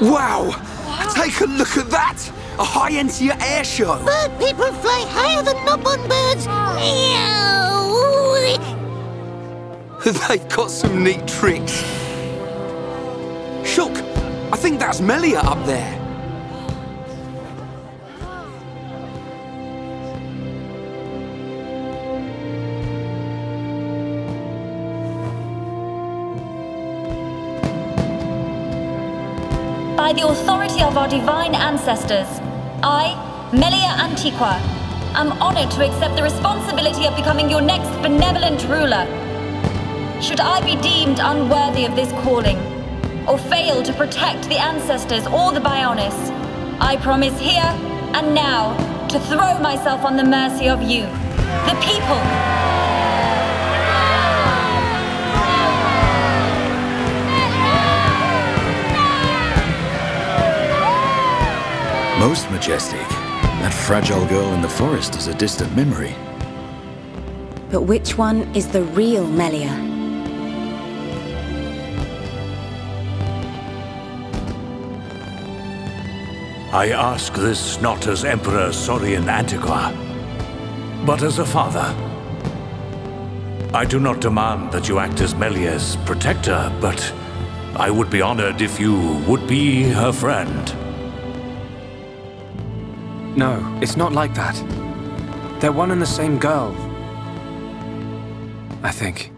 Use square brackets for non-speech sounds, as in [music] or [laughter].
Wow! Take a look at that! A high-end air show! Bird people fly higher than Nopon birds! Meow! [laughs] They've got some neat tricks. Shulk, I think that's Melia up there. By the authority of our divine ancestors, I, Melia Antiqua, am honored to accept the responsibility of becoming your next benevolent ruler. Should I be deemed unworthy of this calling, or fail to protect the ancestors or the Bionis, I promise here and now to throw myself on the mercy of you, the people. Most majestic. That fragile girl in the forest is a distant memory. But which one is the real Melia? I ask this not as Emperor Sorean Antiqua, but as a father. I do not demand that you act as Melia's protector, but I would be honored if you would be her friend. No, it's not like that. They're one and the same girl. I think.